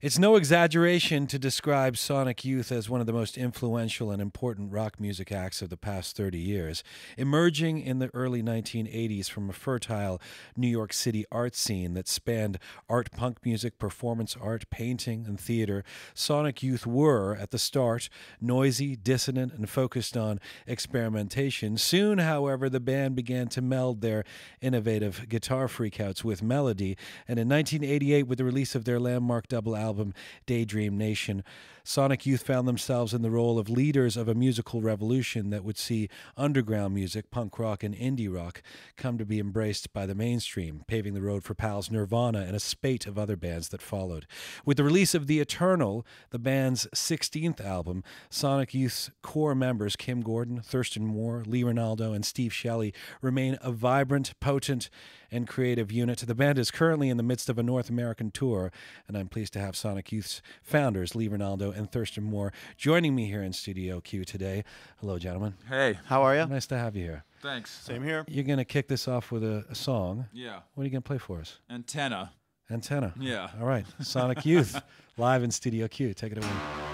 It's no exaggeration to describe Sonic Youth as one of the most influential and important rock music acts of the past 30 years. Emerging in the early 1980s from a fertile New York City art scene that spanned art punk music, performance art, painting, and theater, Sonic Youth were, at the start, noisy, dissonant, and focused on experimentation. Soon, however, the band began to meld their innovative guitar freakouts with melody, and in 1988, with the release of their landmark double album, album Daydream Nation, Sonic Youth found themselves in the role of leaders of a musical revolution that would see underground music, punk rock, and indie rock come to be embraced by the mainstream, paving the road for Pals Nirvana and a spate of other bands that followed. With the release of The Eternal, the band's 16th album, Sonic Youth's core members Kim Gordon, Thurston Moore, Lee Ranaldo, and Steve Shelley remain a vibrant, potent, and creative unit. The band is currently in the midst of a North American tour, and I'm pleased to have Sonic Youth's founders, Lee Ranaldo and Thurston Moore, joining me here in Studio Q today. Hello, gentlemen. Hey. How are you? Nice to have you here. Thanks. Same here. You're going to kick this off with a, a song. Yeah. What are you going to play for us? Antenna. Antenna. Yeah. All right. Sonic Youth, live in Studio Q. Take it away.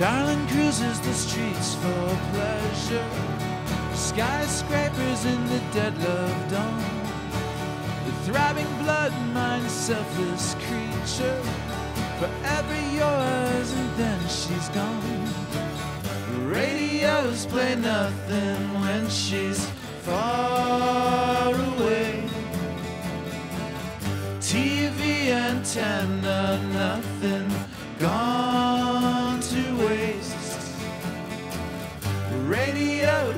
Darling cruises the streets for pleasure. Skyscrapers in the dead love dawn. The throbbing blood mind, selfless creature. Forever yours, and then she's gone. Radios play nothing when she's far away. TV antenna,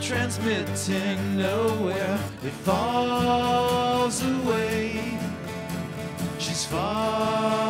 transmitting nowhere, it falls away. She's far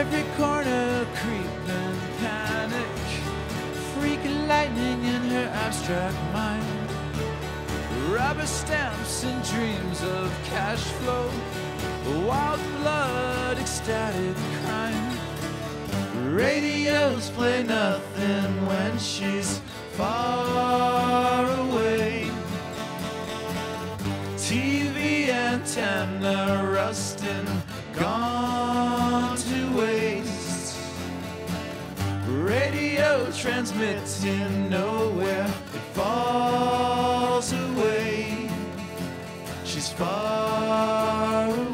Every corner creeping panic, freak lightning in her abstract mind. Rubber stamps and dreams of cash flow, wild blood, ecstatic crime. Radios play nothing when she's far away. TV antenna rusting, gone Radio transmitting nowhere, it falls away. She's far away.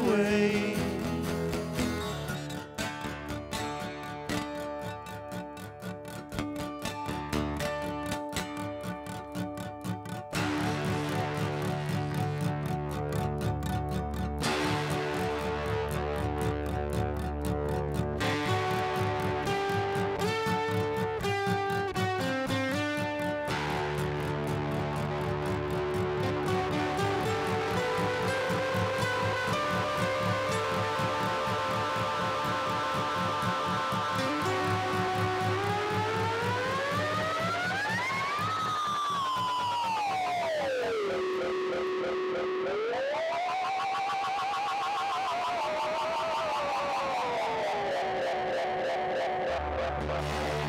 Música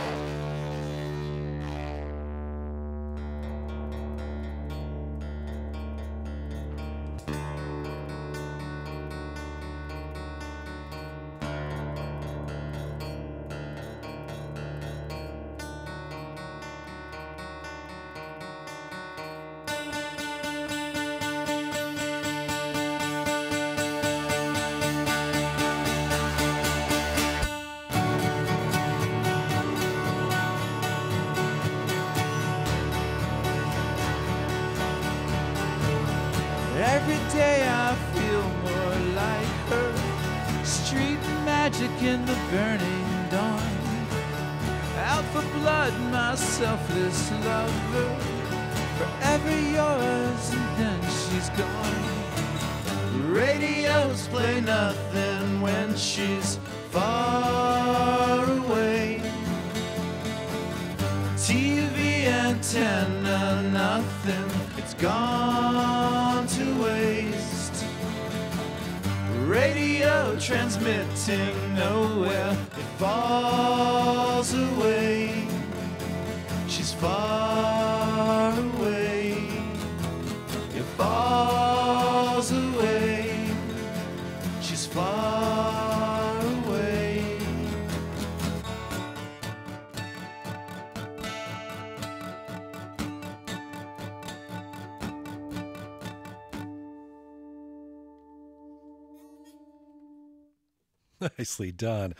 magic in the burning dawn. Out for blood, my selfless lover. Forever yours, and then she's gone. Radios play nothing when she's far away. TV antenna, nothing, it's gone Transmitting nowhere, it falls away. She's far away, it falls Nicely done.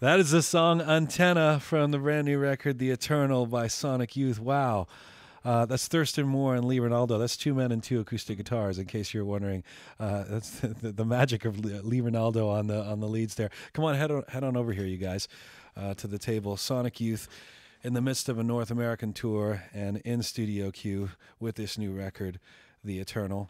that is the song Antenna from the brand new record, The Eternal by Sonic Youth. Wow. Uh, that's Thurston Moore and Lee Ranaldo. That's two men and two acoustic guitars. In case you're wondering, uh, that's the, the, magic of Lee Ranaldo on the on the leads there. Come on, head on, head on over here, you guys, uh, to the table. Sonic Youth, in the midst of a North American tour and in Studio Q with this new record, The Eternal.